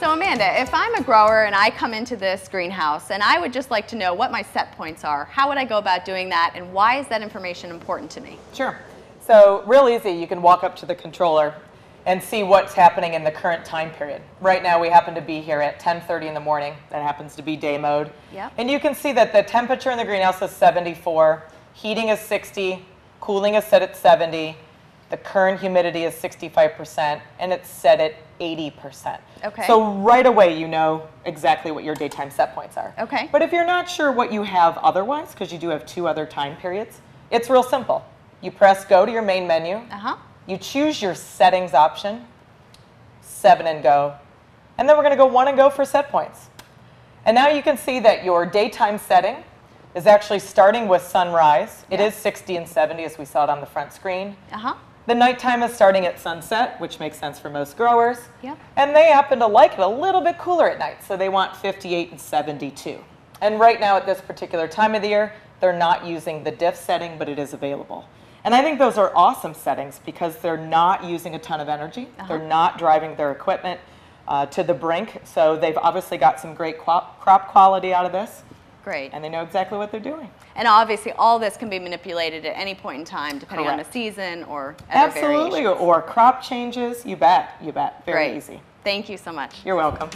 So Amanda, if I'm a grower and I come into this greenhouse and I would just like to know what my set points are, how would I go about doing that and why is that information important to me? Sure. So real easy, you can walk up to the controller and see what's happening in the current time period. Right now we happen to be here at 10:30 in the morning. That happens to be day mode. Yep. And you can see that the temperature in the greenhouse is 74, heating is 60, cooling is set at 70, the current humidity is 65%, and it's set at 80%. Okay. So right away you know exactly what your daytime set points are. Okay. But if you're not sure what you have otherwise, because you do have two other time periods, it's real simple. You press go to your main menu, Uh-huh. you choose your settings option, seven and go, and then we're going to go one and go for set points. And now you can see that your daytime setting is actually starting with sunrise. It Yeah. is 60 and 70 as we saw it on the front screen. Uh-huh. The nighttime is starting at sunset, which makes sense for most growers. Yep. And they happen to like it a little bit cooler at night, so they want 58 and 72. And right now at this particular time of the year, they're not using the diff setting, but it is available. And I think those are awesome settings because they're not using a ton of energy. They're not driving their equipment uh, to the brink. So they've obviously got some great crop quality out of this, Great. and they know exactly what they're doing. And obviously all this can be manipulated at any point in time depending on the season or Absolutely, variations. or crop changes. You bet, you bet. Very Great. easy. Thank you so much. You're welcome.